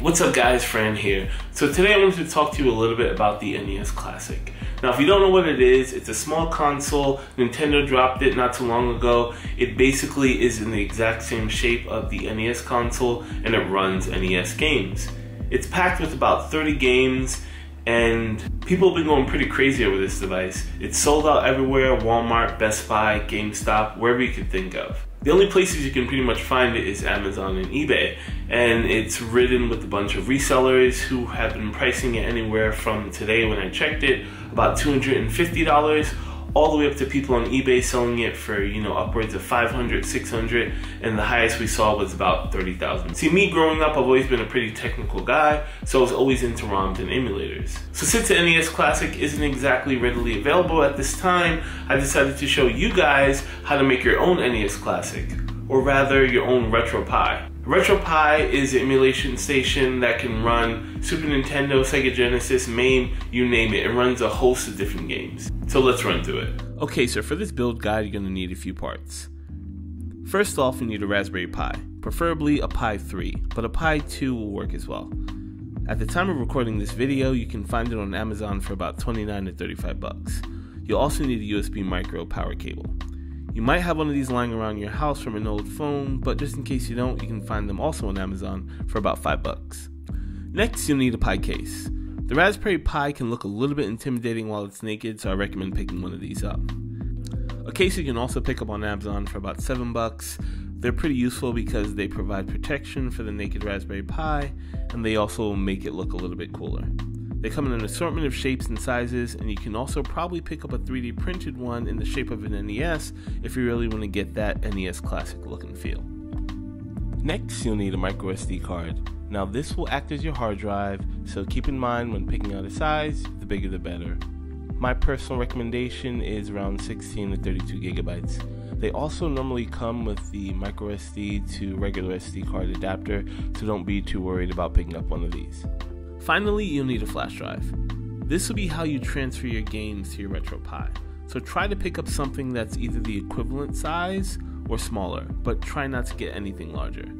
What's up guys, Fran here. So today I wanted to talk to you a little bit about the NES Classic. Now if you don't know what it is, it's a small console, Nintendo dropped it not too long ago. It basically is in the exact same shape of the NES console and it runs NES games. It's packed with about 30 games and people have been going pretty crazy over this device. It's sold out everywhere, Walmart, Best Buy, GameStop, wherever you can think of. The only places you can pretty much find it is Amazon and eBay, and it's ridden with a bunch of resellers who have been pricing it anywhere from today when I checked it, about $250 all the way up to people on eBay selling it for, you know, upwards of 500, 600, and the highest we saw was about 30,000. See, me growing up, I've always been a pretty technical guy, so I was always into ROMs and emulators. So since the NES Classic isn't exactly readily available at this time, I decided to show you guys how to make your own NES Classic, or rather your own RetroPie. RetroPie is an emulation station that can run Super Nintendo, Sega Genesis, MAME, you name it. It runs a host of different games. So let's run through it. Okay, so for this build guide, you're going to need a few parts. First off, you need a Raspberry Pi, preferably a Pi 3, but a Pi 2 will work as well. At the time of recording this video, you can find it on Amazon for about 29 to 35 bucks. You'll also need a USB micro power cable. You might have one of these lying around your house from an old phone, but just in case you don't, you can find them also on Amazon for about 5 bucks. Next, you'll need a Pi case. The Raspberry Pi can look a little bit intimidating while it's naked, so I recommend picking one of these up. A case you can also pick up on Amazon for about 7 bucks. They're pretty useful because they provide protection for the naked Raspberry Pi, and they also make it look a little bit cooler. They come in an assortment of shapes and sizes, and you can also probably pick up a 3D printed one in the shape of an NES if you really want to get that NES classic look and feel. Next, you'll need a micro SD card. Now, this will act as your hard drive, so keep in mind when picking out a size, the bigger the better. My personal recommendation is around 16 to 32 gigabytes. They also normally come with the micro SD to regular SD card adapter, so don't be too worried about picking up one of these. Finally, you'll need a flash drive. This will be how you transfer your games to your RetroPie. So try to pick up something that's either the equivalent size or smaller, but try not to get anything larger.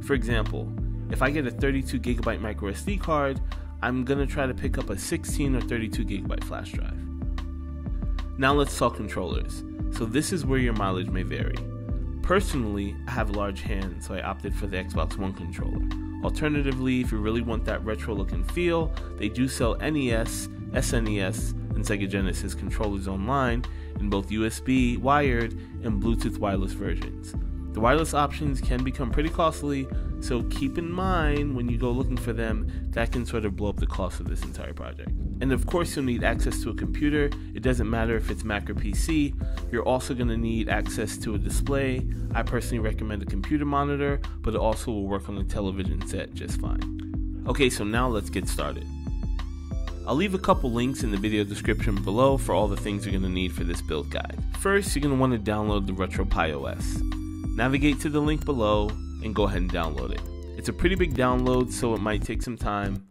For example, if I get a 32 gigabyte micro SD card, I'm gonna try to pick up a 16 or 32 gigabyte flash drive. Now let's talk controllers. So this is where your mileage may vary. Personally, I have large hands, so I opted for the Xbox One controller. Alternatively, if you really want that retro look and feel, they do sell NES, SNES, and Sega Genesis controllers online in both USB, wired, and Bluetooth wireless versions. The wireless options can become pretty costly, so keep in mind when you go looking for them, that can sort of blow up the cost of this entire project. And of course, you'll need access to a computer. It doesn't matter if it's Mac or PC. You're also going to need access to a display. I personally recommend a computer monitor, but it also will work on a television set just fine. Okay, so now let's get started. I'll leave a couple links in the video description below for all the things you're going to need for this build guide. First, you're going to want to download the RetroPie OS. Navigate to the link below and go ahead and download it. It's a pretty big download, so it might take some time.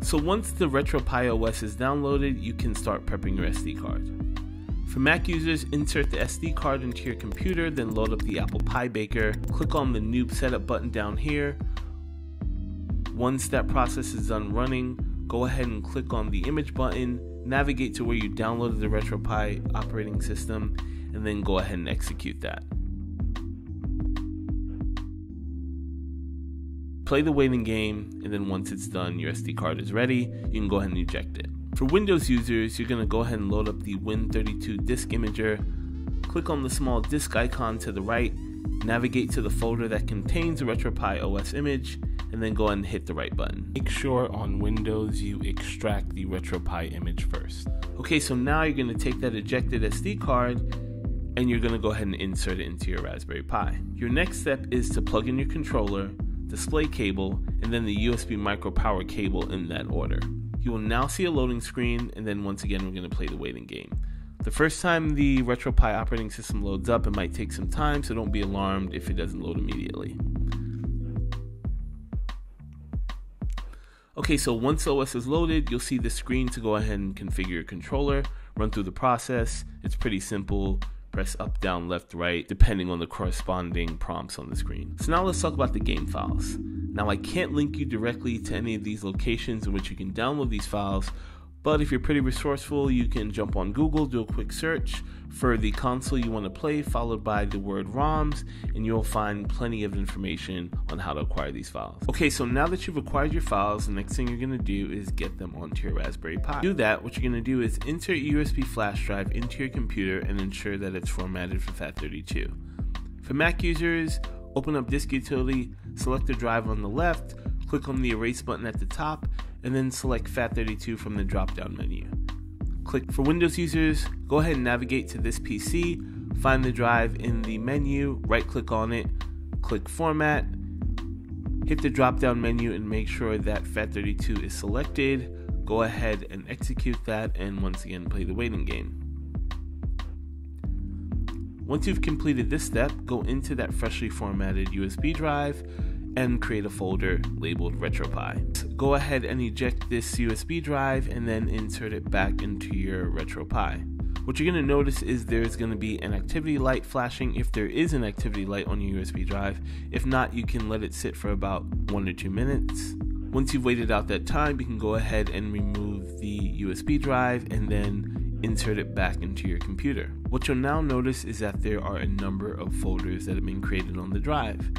So once the RetroPie OS is downloaded, you can start prepping your SD card. For Mac users, insert the SD card into your computer, then load up the Apple Pi Baker. Click on the Noob Setup button down here. Once that process is done running, go ahead and click on the image button, navigate to where you downloaded the RetroPie operating system, and then go ahead and execute that. Play the waiting game, and then once it's done, your SD card is ready, you can go ahead and eject it. For Windows users, you're going to go ahead and load up the Win32 Disk Imager. Click on the small disk icon to the right, navigate to the folder that contains the RetroPie OS image, and then go ahead and hit the write button. Make sure on Windows you extract the RetroPie image first. Okay, so now you're going to take that ejected SD card and you're going to go ahead and insert it into your Raspberry Pi. Your next step is to plug in your controller, display cable, and then the USB micro power cable in that order. You will now see a loading screen, and then once again, we're going to play the waiting game. The first time the RetroPie operating system loads up, it might take some time, so don't be alarmed if it doesn't load immediately. Okay, so once OS is loaded, you'll see the screen to go ahead and configure your controller, run through the process. It's pretty simple. Press up, down, left, right, depending on the corresponding prompts on the screen. So now let's talk about the game files. Now, I can't link you directly to any of these locations in which you can download these files, but if you're pretty resourceful, you can jump on Google, do a quick search for the console you want to play, followed by the word ROMs, and you'll find plenty of information on how to acquire these files. Okay, so now that you've acquired your files, the next thing you're going to do is get them onto your Raspberry Pi. To do that, what you're going to do is insert a USB flash drive into your computer and ensure that it's formatted for FAT32. For Mac users, open up Disk Utility, select the drive on the left, click on the erase button at the top, and then select FAT32 from the drop down menu. Click for Windows users, go ahead and navigate to this PC, find the drive in the menu, right click on it, click Format, hit the drop down menu and make sure that FAT32 is selected. Go ahead and execute that, and once again, play the waiting game. Once you've completed this step, go into that freshly formatted USB drive and create a folder labeled RetroPie. Go ahead and eject this USB drive and then insert it back into your RetroPie. What you're going to notice is there's going to be an activity light flashing if there is an activity light on your USB drive. If not, you can let it sit for about one or two minutes. Once you've waited out that time, you can go ahead and remove the USB drive and then insert it back into your computer. What you'll now notice is that there are a number of folders that have been created on the drive.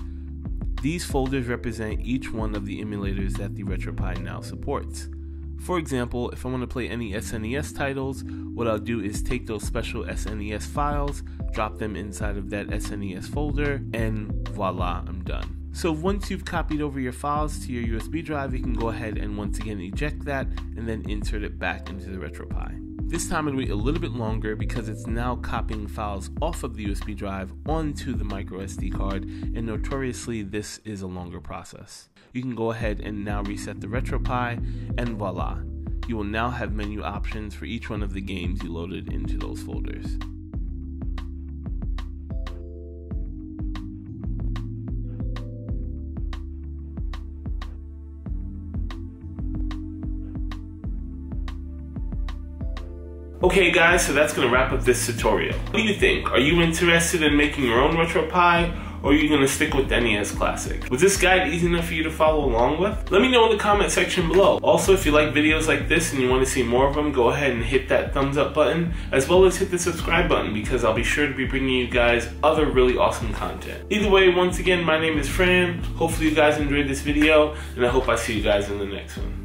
These folders represent each one of the emulators that the RetroPie now supports. For example, if I want to play any SNES titles, what I'll do is take those special SNES files, drop them inside of that SNES folder, and voila, I'm done. So once you've copied over your files to your USB drive, you can go ahead and once again eject that and then insert it back into the RetroPie. This time it'll be a little bit longer because it's now copying files off of the USB drive onto the micro SD card, and notoriously, this is a longer process. You can go ahead and now reset the RetroPie, and voila, you will now have menu options for each one of the games you loaded into those folders. Okay guys, so that's gonna wrap up this tutorial. What do you think? Are you interested in making your own RetroPie? Or are you gonna stick with NES Classic? Was this guide easy enough for you to follow along with? Let me know in the comment section below. Also, if you like videos like this and you wanna see more of them, go ahead and hit that thumbs up button, as well as hit the subscribe button, because I'll be sure to be bringing you guys other really awesome content. Either way, once again, my name is Fran. Hopefully you guys enjoyed this video, and I hope I see you guys in the next one.